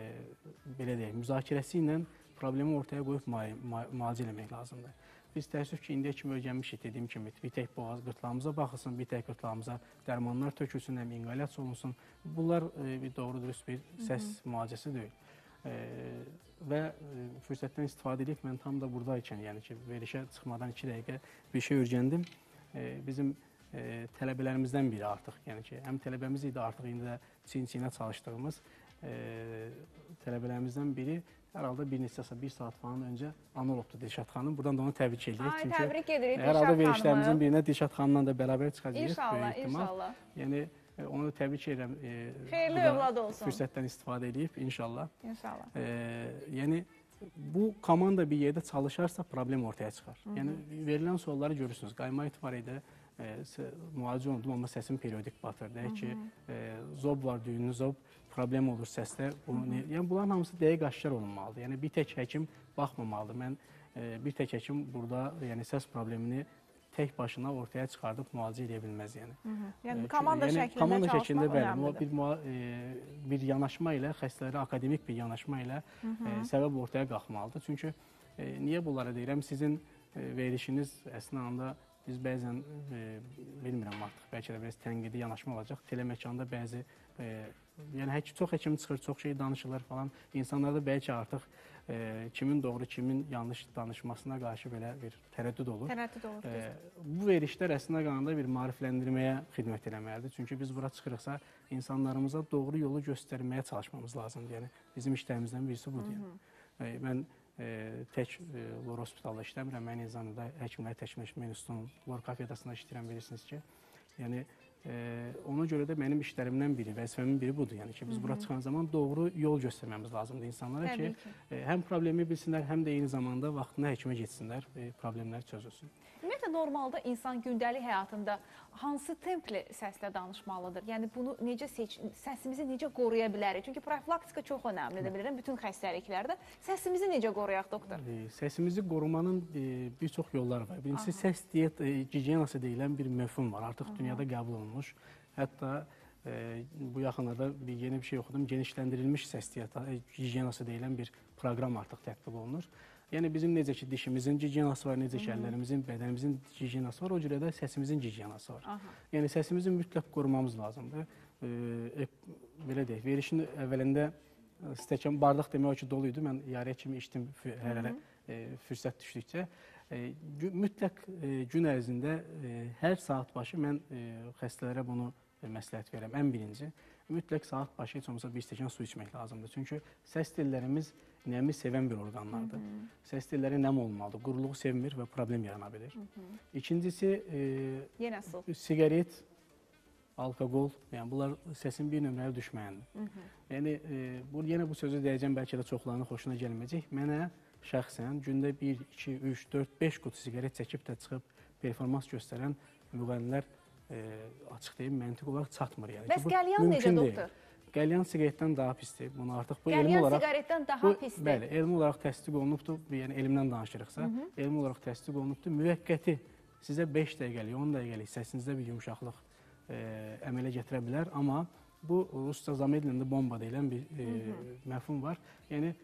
belə deyək, müzakirəsi ilə problemi ortaya qoyub müalicə etmək lazımdır. Biz təəssüf ki, indiyə kimi öyrənmişik dediyim kimi, bir tək boğaz qırtlağımıza baxılsın, bir tək qırtlağımıza dərmanlar tökülsün, həm inqalyasiya olunsun. Bunlar e, bir doğru dürüst bir səs müalicəsi deyil. E, və e, fürsətdən istifadə edib mən tam da burdaykən, yəni ki, verişə çıxmadan 2 dəqiqə bir şey öyrəndim. E, bizim e, tələbələrimizdən biri artıq, yəni ki, həm tələbəmiz idi artıq indi də çin-çinə çalışdığımız tələbələrimizdən biri hər halda bir neçə saat, bir saat falan öncə analogdur Dilşad xanım. Buradan da onu təbrik edirik. Ay, təbrik edirik hər halda Dilşad verişlərimizin xanımı. birinə Dilşad xanımla da bərabər çıxacağıq. İnşallah, inşallah. Yəni e, onu təbrik edirəm. E, Xeyirli övlad olsun. Fürsətdən istifadə edib inşallah. İnşallah. E, yəni bu komanda bir yerdə çalışarsa problem ortaya çıxar. Yəni verilən sualları görürsünüz. Qayma etibarıyla e, müalicə olundum, amma səsim periodik batır. Deyək ki, e, zob var, düyünlü zob, problem olur səsdə. Bu, ne- yəni bunların hamısı dəqiq aşkar olunmalıdır. Yəni bir tək həkim baxmamalıdır. Mən e, bir tək həkim burada yəni səs problemini tək başına ortaya çıxardıb müalicə edə bilməz yəni. Yəni E, komanda yəni, şəklində komanda şəklində bəli, bir e, bir yanaşma ilə xəstələrə akademik bir yanaşma ilə e, səbəb ortaya qalxmalıdır. Çünki e, niyə bunları deyirəm? Sizin e, verilişiniz əsnasında biz bəzən e, bilmirəm artıq bəlkə də biraz tənqidi yanaşma olacaq. Teleməkanda bəzi e, yəni hək çox həkim çıxır, çox şey danışılır falan. İnsanlarda bəlkə artıq e, kimin doğru, kimin yanlış danışmasına qarşı belə bir tərəddüd olur. Tərəddüd olur. E, bu verişlər əslində qalanda bir maarifləndirməyə xidmət eləməlidir. Çünki biz bura çıxırıqsa insanlarımıza doğru yolu göstərməyə çalışmamız lazımdır. Yəni bizim işlərimizdən birisi budur. Yəni. E, mən e, tək e, Lor Hospitalda işləmirəm. Mən Nizamda Həkimlər Təkmilləşmə İnstitutunun Lor kafedrasında işləyirəm bilirsiniz ki. Yəni E, ona görə də mənim işlərimdən biri, vəzifəmin biri budur. Yəni ki, biz bura çıxan zaman doğru yol göstərməmiz lazımdır insanlara Təbii ki, ki. e, həm problemi bilsinlər, həm də eyni zamanda vaxtında həkimə getsinlər, e, problemlər çözülsün. Ümumiyyətlə normalda insan gündəlik həyatında hansı templə səslə danışmalıdır? Yəni bunu necə seç səsimizi necə qoruya bilərik? Çünki profilaktika çox önəmlidir, bilirəm bütün xəstəliklərdə. Səsimizi necə qoruyaq doktor? E, səsimizi qorumanın e, bir çox yolları var. Birincisi səs diyet e, gigiyenası deyilən bir məfhum var. Artıq dünyada qəbul olunmuş. Hətta e, bu yaxınlarda bir yeni bir şey oxudum. Genişləndirilmiş səs gigiyenası deyilən bir proqram artıq tətbiq olunur. Yəni bizim necə ki dişimizin gigiyenası var, necə ki əllərimizin, bədənimizin gigiyenası var, o cürə də səsimizin gigiyenası var. Aha. Yəni səsimizi mütləq qorumamız lazımdır. E, belə deyək, verişin əvvəlində e, stəkan bardaq demək olar ki, dolu idi. Mən yarıya kimi içdim hər hələ e, fürsət düşdükcə. E, mütləq e, gün ərzində e, hər saat başı mən xəstələrə bunu məsləhət verirəm. Ən birinci, mütləq saat başı heç olmasa bir stəkan su içmək lazımdır. Çünki səs tellərimiz nəmi sevən bir orqanlardır. Səs telləri nəm olmalıdır. Quruluğu sevmir və problem yarana bilir. İkincisi, e, Yenə su. siqaret, alkoqol, yəni bunlar səsin bir nömrəli düşmənidir. Yəni e, bu yenə bu sözü deyəcəm, bəlkə də çoxlarının xoşuna gəlməyəcək. Mənə şəxsən gündə 1, 2, 3, 4, 5 qutu siqaret çəkib də çıxıb performans göstərən müğənnilər e, açıq deyim, məntiq olaraq çatmır yəni. Bəs qəlyan necə mümkün deyil. Qəlyan siqaretdən daha pisdir. Bunu artıq bu elmi Qəlyan olaraq siqaretdən daha bu, pisdir. Bəli, elmi olaraq təsdiq olunubdur. Yəni elmdən danışırıqsa, elmi olaraq təsdiq olunubdur. Müvəqqəti sizə 5 dəqiqəlik, 10 dəqiqəlik səsinizdə bir yumşaqlıq e, əmələ gətirə bilər, amma bu rusca zamedlində bomba deyilən bir e, məfhum var. Yəni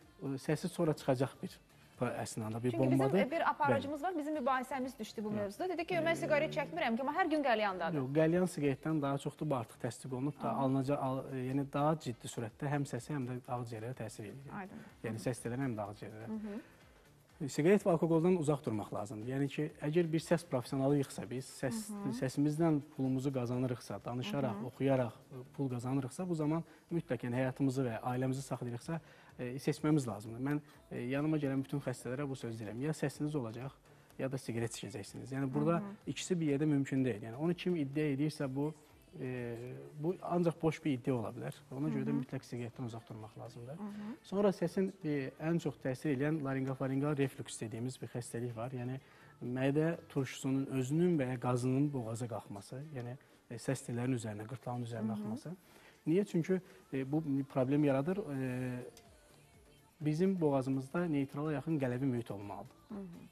səsi sonra çıxacaq bir əsnada bir Çünki bizim bombadır. e, bir aparıcımız var, bizim mübahisəmiz düşdü bu mövzuda. Dedi ki, mən siqaret çəkmirəm ki, amma hər gün qəlyandadır. Yox, qəlyan siqaretdən daha çoxdur, bu artıq təsdiq olunub da alınacaq, al, e, yəni daha ciddi sürətdə həm səsə, həm də ağciyərlərə təsir edir. Aydın. Yəni səs tellərə həm də ağciyərlərə. Siqaret və alkoqoldan uzaq durmaq lazımdır. Yəni ki, əgər bir səs professionalıyıqsa, biz səs səsimizdən pulumuzu qazanırıqsa, danışaraq, oxuyaraq e, pul qazanırıqsa, bu zaman mütləq yəni həyatımızı və ailəmizi saxlayırıqsa, e, seçməmiz lazımdır. Mən e, yanıma gələn bütün xəstələrə bu sözü deyirəm. Ya səsiniz olacaq, ya da siqaret çəkəcəksiniz. Yəni burada ikisi bir yerdə mümkün deyil. Yəni onu kim iddia edirsə bu e, bu ancaq boş bir iddia ola bilər. Ona görə də mütləq siqaretdən uzaq durmaq lazımdır. Sonra səsin e, ən çox təsir edən laringofaringal reflüks dediyimiz bir xəstəlik var. Yəni mədə turşusunun özünün və ya qazının boğaza qalxması, yəni e, səs tellərinin üzərinə, qırtlağın üzərinə axması. Niyə? Çünki e, bu problem yaradır. E, bizim boğazımızda neytrala yaxın qələvi mühit olmalıdır.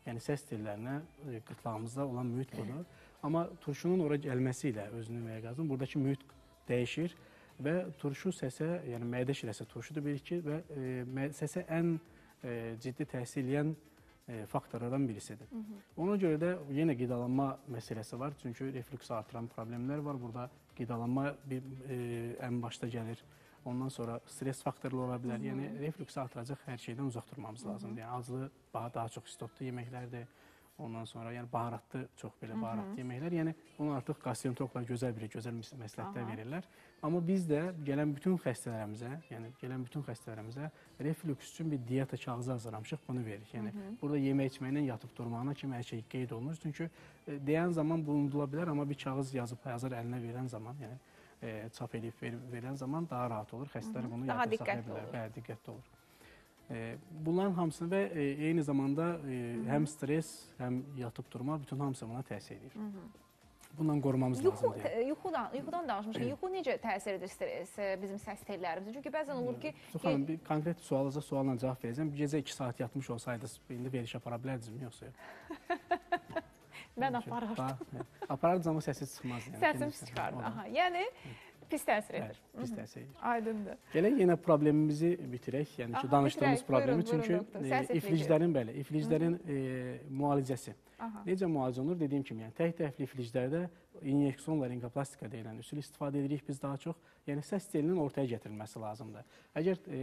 Yəni səs tellərinə, e, qırtlağımızda olan mühit budur. Amma turşunun ora gəlməsi ilə özünün və ya qazın buradakı mühit dəyişir və turşu səsə, yəni mədə şirəsi turşudur bilir ki və e, səsə ən e, ciddi təsir edən e, faktorlardan birisidir. Ona görə də yenə qidalanma məsələsi var. Çünki reflüks artıran problemlər var. Burada qidalanma bir e, ən başda gəlir. Ondan sonra stress faktorlu ola bilər. Yəni reflüksi artıracaq hər şeydən uzaq durmamız lazımdır. Yəni acılı, daha çox istotlu yeməklərdir. Ondan sonra yəni baharatlı, çox belə baharatlı yeməklər. Yəni bunu artıq gastroenterologlar gözəl bir gözəl məs- məsləhətlər verirlər. Amma biz də gələn bütün xəstələrimizə, yəni gələn bütün xəstələrimizə reflüks üçün bir diyeta kağızı hazırlamışıq, bunu veririk. Yəni burada yemək içməklə yatıb durmağına kimi hər şey qeyd olunur. Çünki e, deyən zaman bu unudula bilər, amma bir kağız yazıb hazır əlinə verən zaman, yəni e, çap edib ver, verən zaman daha rahat olur. Xəstələr bunu yadda saxlaya bilər. Bəli, diqqətli olur. E, bunların hamısını və e, eyni zamanda e, həm stres, həm yatıb durma bütün hamısı buna təsir edir. Bundan qorumamız Yuxu, lazımdır. yəni. tə- yuxudan, yuxudan danışmışıq. Yuxu necə təsir edir stres, e, bizim səs tellərimizə? Çünki bəzən olur ki, Çox xanım, bir konkret sualıza sualla cavab verəcəm. Bir gecə 2 saat yatmış olsaydınız, indi veriş apara bilərdinizmi yoxsa yox? mən aparardım. Bax. Aparardınız amma səsi çıxmaz. Yəni, Səsim çıxardı. Aha, yəni pis təsir Bəli, edir. pis təsir edir. Aydındır. Gələk yenə problemimizi bitirək. Yəni ki, Aha, danışdığımız bitirək. problemi Buyurun, çünki buyurun, e, ifliclərin bəli, ifliclərin e, müalicəsi. Aha. Necə müalicə olunur? Dediyim kimi, yəni tək tərəfli ifliclərdə inyeksiyon laringoplastika deyilən üsul istifadə edirik biz daha çox. Yəni səs telinin ortaya gətirilməsi lazımdır. Əgər e,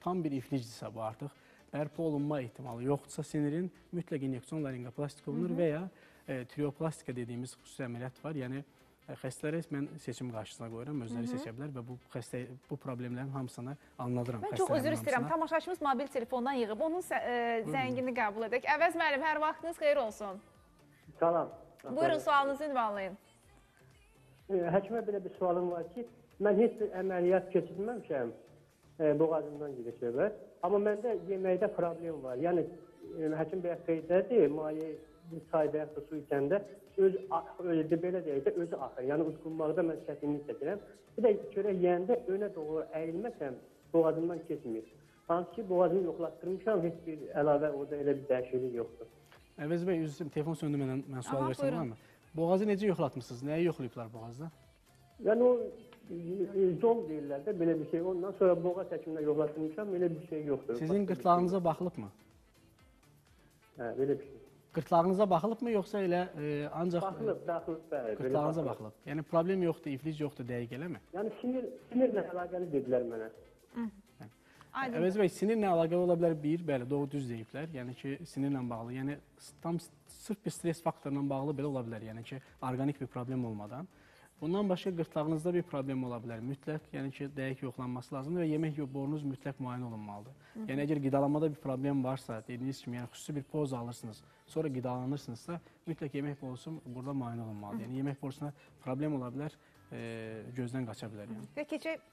tam bir iflicdirsə bu artıq bərpa olunma ehtimalı yoxdursa sinirin mütləq inyeksiyon laringoplastika olunur və ya e, trioplastika dediyimiz xüsusi əməliyyat var. Yəni e, xəstələri mən seçim qarşısına qoyuram, özləri seçə bilər və bu xəstə bu problemlərin hamısını anladıram Mən çox üzr istəyirəm. Tamaşaçımız mobil telefondan yığıb onun sə- e, zəngini qəbul edək. Əvəz müəllim, hər vaxtınız xeyir olsun. Salam. Buyurun sualınızı ünvanlayın. E, həkimə belə bir sualım var ki, mən heç bir əməliyyat keçirməmişəm e, boğazımdan girişəvər. Amma məndə yeməkdə problem var. Yəni həkim bəyə qeydədir, maye bir çayda ya da su içəndə öz özü belə deyək də özü axır. Yəni udqunmaqda mən çətinlik çəkirəm. Bir də çörək yeyəndə önə doğru əyilməsəm boğazımdan keçmir. Hansı ki boğazımı yoxlatdırmışam, heç bir əlavə orada elə bir dəyişiklik yoxdur. Əvəz bəy, üzr istəyirəm, telefon söndü məndən, mən sual versəm varmı? Boğazı necə yoxlatmısınız? Nəyi yoxlayıblar boğazda? Yəni o e, zol deyirlər də belə bir şey. Ondan sonra boğaz həkiminə yoxlatmışam, elə bir şey yoxdur. Sizin qırtlağınıza baxılıbmı? Hə, belə bir şey. Qırtlağınıza baxılıbmı yoxsa elə e, ancaq e, Baxılıb, daxil, bəli. qırtlağınıza baxılıb. baxılıb? Yəni problem yoxdur, iflic yoxdur, dəqiq eləmi? Yəni sinir sinirlə əlaqəli dedilər mənə. Əvəz bəy, sinirlə əlaqəli ola bilər bir, bəli, doğru düz deyiblər. Yəni ki, sinirlə bağlı, yəni tam sırf bir stres faktoruna bağlı belə ola bilər. Yəni ki, orqanik bir problem olmadan. Bundan başqa qırtlağınızda bir problem ola bilər. Mütləq, yəni ki, dəqiq yoxlanması lazımdır və yemək borunuz mütləq müayinə olunmalıdır. Yəni əgər qidalanmada bir problem varsa, dediyiniz kimi, yəni xüsusi bir poz alırsınız, sonra qidalanırsınızsa, mütləq yemək borusu burada müayinə olunmalıdır. Yəni yemək borusuna problem ola bilər, e, gözdən qaça bilər yəni. Və keçək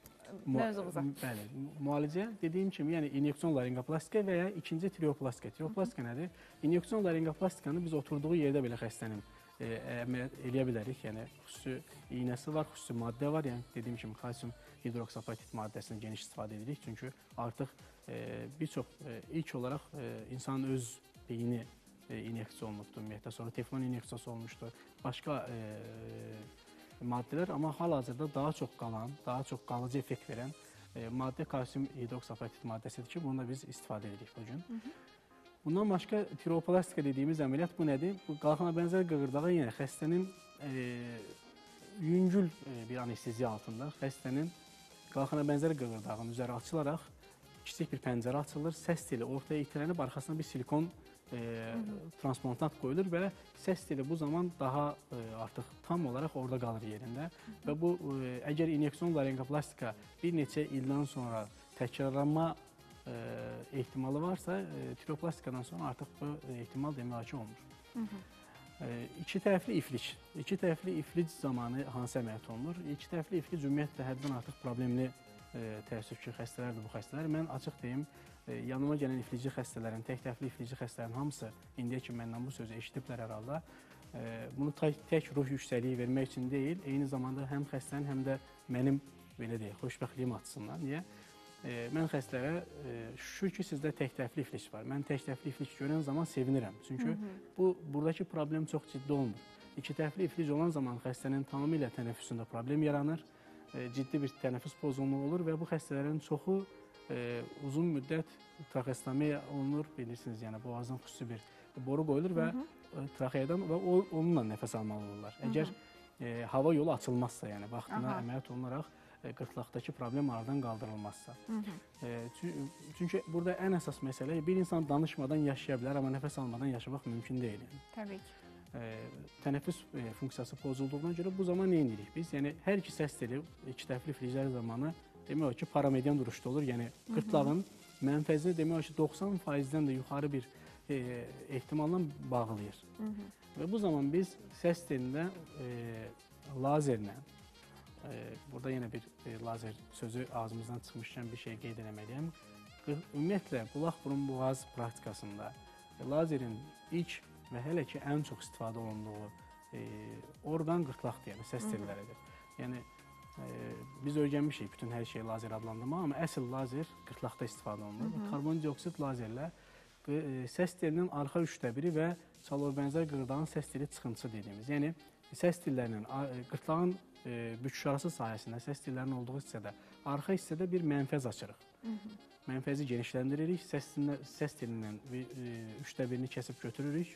Mu- mövzumuza. Bəli, müalicə dediyim kimi, yəni inyeksiyon laringoplastika və ya ikinci trioplastika. Trioplastika nədir? İnyeksiyon laringoplastikanı biz oturduğu yerdə belə xəstənin e, əməliyyat eləyə bilərik. Yəni xüsusi iynəsi var, xüsusi maddə var. Yəni dediyim kimi kalsium hidroksapatit maddəsindən geniş istifadə edirik. Çünki artıq e, bir çox e, ilk olaraq e, insanın öz beyni e, inyeksiya olunubdur ümumiyyətlə. Sonra teflon inyeksiyası olmuşdur. Başqa e, maddələr, amma hal-hazırda daha çox qalan, daha çox qalıcı effekt verən e, maddə kalsium hidroksapatit maddəsidir ki, bunu da biz istifadə edirik bu gün. Bundan başqa tiroplastika dediyimiz əməliyyat bu nədir? Bu qalxana bənzər qığırdağa yenə xəstənin e, yüngül e, bir anesteziya altında xəstənin qalxana bənzər qığırdağının üzəri açılaraq kiçik bir pəncərə açılır, səs teli ortaya itirənib arxasına bir silikon e, transplantat qoyulur və səs teli bu zaman daha e, artıq tam olaraq orada qalır yerində və bu e, əgər inyeksiyon laringoplastika bir neçə ildən sonra təkrarlanma ehtimalı varsa, e, tiroplastikadan sonra artıq bu e, ehtimal demək ki, olmur. E, iki tərəfli iflic. İki tərəfli iflic zamanı hansı əməliyyat olunur? İki tərəfli iflic ümumiyyətlə həddən artıq problemli e, təəssüf ki, xəstələrdir bu xəstələr. Mən açıq deyim, e, yanıma gələn iflici xəstələrin, tək tərəfli iflici xəstələrin hamısı indiyə kimi məndən bu sözü eşidiblər hər halda. E, bunu tək, tək ruh yüksəkliyi vermək üçün deyil, eyni zamanda həm xəstənin, həm də mənim belə deyək, xoşbəxtliyim açısından. Niyə? E, mən xəstələrə e, şükür ki, sizdə tək tərəfli iflic var. Mən tək tərəfli iflic görən zaman sevinirəm. Çünki bu buradakı problem çox ciddi olmur. İki tərəfli iflic olan zaman xəstənin tamamilə tənəffüsündə problem yaranır. E, ciddi bir tənəffüs pozğunluğu olur və bu xəstələrin çoxu e, uzun müddət traxeostomiya olunur, bilirsiniz, yəni boğazın xüsusi bir boru qoyulur və e, traxeyadan və o, onunla nəfəs almalı olurlar. Əgər e, hava yolu açılmazsa, yəni vaxtında Aha. əməliyyat olunaraq qırtlaqdakı problem aradan qaldırılmazsa. E, çü- çünki burada ən əsas məsələ bir insan danışmadan yaşaya bilər, amma nəfəs almadan yaşamaq mümkün deyil. Yəni. Təbii ki. E, tənəffüs e, funksiyası pozulduğuna görə bu zaman nə edirik biz? Yəni hər iki səs teli iki tərəfli frizlər zamanı demək olar ki, paramedian duruşda olur. Yəni qırtlağın mənfəzini demək olar ki, 90%-dən də yuxarı bir e, ehtimalla bağlayır. Və bu zaman biz səs telində e, lazerlə e, burada yenə bir e, lazer sözü ağzımızdan çıxmışkən bir şey qeyd etməliyəm. Qı- Ümumiyyətlə qulaq burun boğaz praktikasında e, lazerin ilk və hələ ki ən çox istifadə olunduğu e, orqan qırtlaqdır, yəni səs telləridir. Yəni biz öyrənmişik bütün hər şeyi lazer adlandırmağı, amma əsl lazer qırtlaqda istifadə olunur. Karbon dioksid lazerlə e, səs telinin arxa üçdə biri və çalor bənzər qırdağın səs teli çıxıntısı dediyimiz. Yəni səs e, qırtlağın e, büküşarası sahəsində səs tellərinin olduğu hissədə arxa hissədə bir mənfəz açırıq. Mənfəzi genişləndiririk, səsinlə, səs telindən bir, e, üçdə birini kəsib götürürük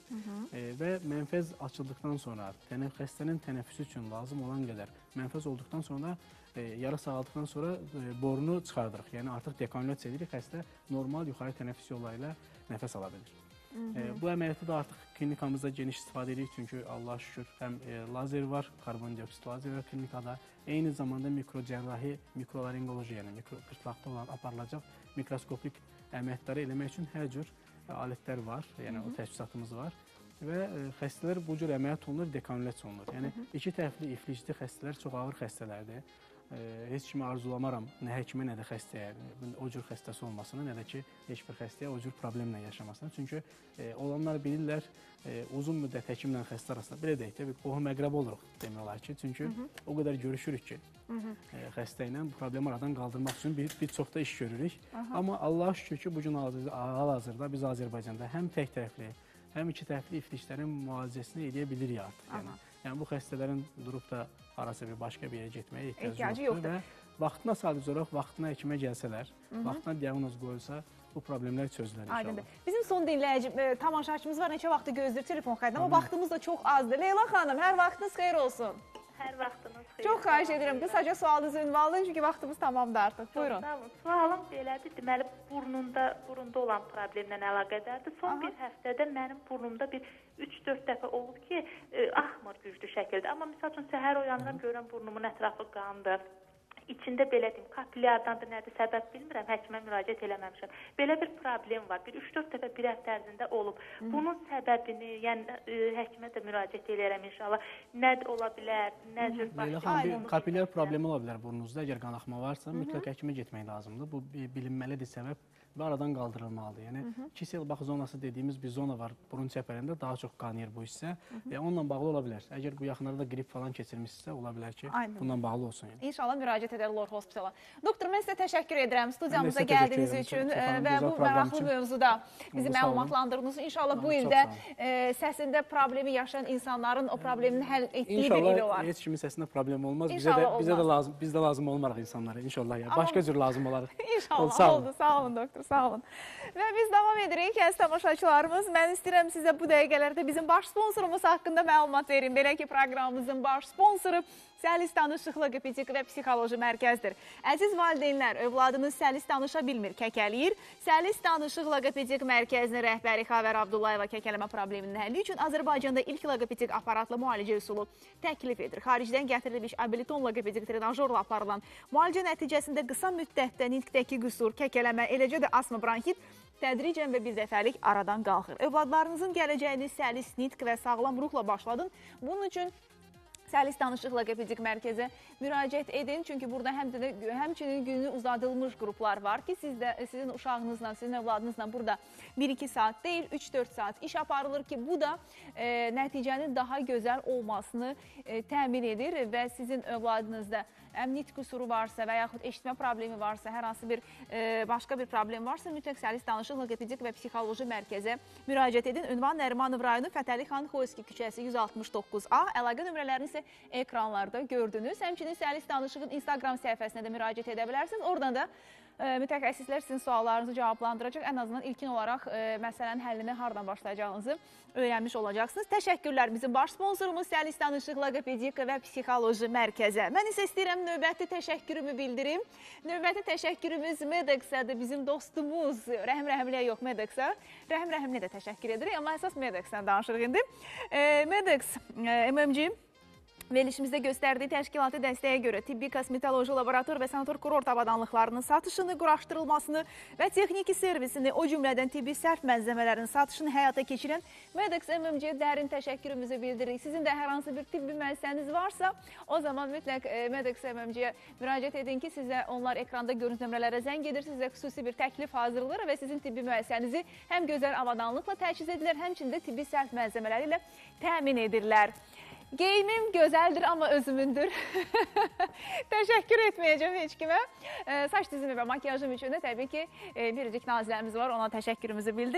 e, və mənfəz açıldıqdan sonra tənəf xəstənin tənəffüsü üçün lazım olan qədər mənfəz olduqdan sonra e, yarı sağaldıqdan sonra e, borunu çıxardırıq. Yəni artıq dekanlyasiya edirik, xəstə normal yuxarı tənəffüs yolu ilə nəfəs ala bilir. E, bu əməliyyatı da artıq klinikamızda geniş istifadə edirik çünki Allah şükür həm e, lazer var, karbon dioksid lazer var klinikada, eyni zamanda mikrocərrahi, mikrolaringoloji, yəni mikro qırtlaqda olan aparılacaq mikroskopik əməliyyatları eləmək üçün hər cür e, alətlər var, yəni o təchizatımız var. və ə, xəstələr bu cür əməliyyat olunur, dekanülyasiya olunur. Yəni iki tərəfli iflicli xəstələr çox ağır xəstələrdir. Heç kimi arzulamaram nə həkimə, nə də xəstəyə o cür xəstəsi olmasını, nə də ki, heç bir xəstəyə o cür problemlə yaşamasını. Çünki olanlar bilirlər, uzun müddət həkimlə xəstə arasında belə deyək də bir qohum əqrəb oluruq demək olar ki, çünki o qədər görüşürük ki, ə, xəstə ilə bu problemi aradan qaldırmaq üçün bir, bir çox da iş görürük. Amma Allaha şükür ki, bu gün hal- hal-hazırda biz Azərbaycanda həm tək tərəfli, həm iki tərəfli ifliclərin müalicəsini edə bilirik artıq. Yəni, yəni bu xəstələrin durub da harasa bir başqa bir yerə getməyə ehtiyacı, Ehtiyacı yoxdur, yoxdur. və vaxtına sadəcə olaraq vaxtına həkimə gəlsələr, vaxtına diaqnoz qoyulsa bu problemlər çözülər Aydındır. inşallah. Bizim son dinləyici, e, tamaşaçımız var. Neçə vaxtı gözləyir telefon xəttində, amma vaxtımız da çox azdır. Leyla xanım, hər vaxtınız xeyir olsun. Hər vaxtınız xeyir. Çox xahiş edirəm. Qısaca sualınızı ünvanlayın çünki vaxtımız tamamdır artıq. Buyurun. Sağ olun. Sualım belədir. Deməli, burnunda, burunda olan problemlə əlaqədardır. Son Aha. bir həftədə mənim burnumda bir 3-4 dəfə olub ki, e, axmır güclü şəkildə. Amma məsəl üçün səhər oyanıram, görürəm burnumun ətrafı qandır. İçində belə deyim, kapilyardandır, nədir səbəb bilmirəm, həkimə müraciət eləməmişəm. Belə bir problem var. Bir 3-4 dəfə bir həftə ərzində olub. Bunun səbəbini, yəni e, həkimə də müraciət edərəm inşallah. Nə ola bilər, nə cür başqa bilmirəm. problemi ola bilər burnunuzda. Əgər qanaxma varsa, mütləq həkimə getmək lazımdır. Bu bi- bilinməlidir səbəb və aradan qaldırılmalıdır. Yəni kisel bax zonası dediyimiz bir zona var burun çəpərində, daha çox qanayır bu hissə. Və onunla bağlı ola bilər. Əgər bu yaxınlarda qrip falan keçirmisinizsə, ola bilər ki, Aynen. bundan bağlı olsun yəni. İnşallah müraciət edər Lor Hospitala. Doktor, mən sizə təşəkkür edirəm studiyamıza gəldiyiniz üçün e, və bu maraqlı mövzuda bizi məlumatlandırdınız. İnşallah bu ildə e, səsində problemi yaşayan insanların o problemini həll etdiyi bir il İnşallah olar. heç kimin səsində problem olmaz. Bizə İnşallah də lazım, olmarıq insanlara inşallah Başqa cür lazım olarıq. İnşallah oldu. Sağ olun doktor, sağ olun. Və biz davam edirik. Əziz tamaşaçılarımız, mən istəyirəm sizə bu dəqiqələrdə bizim baş sponsorumuz haqqında məlumat verim. Belə ki, proqramımızın baş sponsoru Səlis Danışıq Loqopedik və Psixoloji Mərkəzdir. Əziz valideynlər, övladınız səlis danışa bilmir, kəkəliyir. Səlis Danışıq Loqopedik Mərkəzinin rəhbəri Xavər Abdullayeva kəkələmə probleminin həlli üçün Azərbaycanda ilk loqopedik aparatlı müalicə üsulu təklif edir. Xaricdən gətirilmiş abiliton loqopedik trenajorla aparılan müalicə nəticəsində qısa müddətdə nitqdəki qüsur, kəkələmə, eləcə də asma bronxit tədricən və bir dəfəlik aradan qalxır. Övladlarınızın gələcəyini səlis, nitq və sağlam ruhla başladın. Bunun üçün Səlis Danışıq Loqopedik Mərkəzə müraciət edin. Çünki burada həm də həmçinin günü uzadılmış qruplar var ki, siz də sizin uşağınızla, sizin övladınızla burada 1-2 saat deyil, 3-4 saat iş aparılır ki, bu da e, nəticənin daha gözəl olmasını e, təmin edir və sizin övladınızda əmniyyət qüsuru varsa və yaxud eşitmə problemi varsa, hər hansı bir e, başqa bir problem varsa, mütləq Səlis Danışıq Loqopedik və Psixoloji Mərkəzə müraciət edin. Ünvan Nərimanov rayonu Fətəli xan Xoyski küçəsi 169A. Əlaqə nömrələrini isə ekranlarda gördünüz. Həmçinin Səlis Danışığın Instagram səhifəsinə də müraciət edə bilərsiniz. Oradan da mütəxəssislər sizin suallarınızı cavablandıracaq. Ən azından ilkin olaraq e, məsələnin həllinə hardan başlayacağınızı öyrənmiş olacaqsınız. Təşəkkürlər bizim baş sponsorumuz Səlis Danışıq Loqopedik və Psixoloji Mərkəzə. Mən isə istəyirəm növbəti təşəkkürümü bildirim. Növbəti təşəkkürümüz Medex-ədir. Bizim dostumuz Rəhim Rəhimliyə yox Medex-ə. Rəhim Rəhimliyə də təşəkkür edirik, amma əsas Medex-dən danışırıq indi. E, Medex, e, MMC Verilişimizdə göstərdiyi təşkilati dəstəyə görə tibbi kosmetoloji laborator və sanator kurort avadanlıqlarının satışını, quraşdırılmasını və texniki servisini, o cümlədən tibbi sərf məzəmələrin satışını həyata keçirən Medex MMC dərin təşəkkürümüzü bildiririk. Sizin də hər hansı bir tibbi müəssisəniz varsa, o zaman mütləq e, Medex MMC-yə müraciət edin ki, sizə onlar ekranda görüntü nömrələrə zəng edir, sizə xüsusi bir təklif hazırlayır və sizin tibbi müəssisənizi həm gözəl avadanlıqla təchiz edirlər, həmçində tibbi sərf məzəmələri ilə təmin edirlər. Geyimim gözəldir, amma özümündür. Təşəkkür etməyəcəm heç kimə. Saç dizimi və makiyajım üçün də təbii ki, e, biricik naziləmiz var, ona təşəkkürümüzü bildiririk.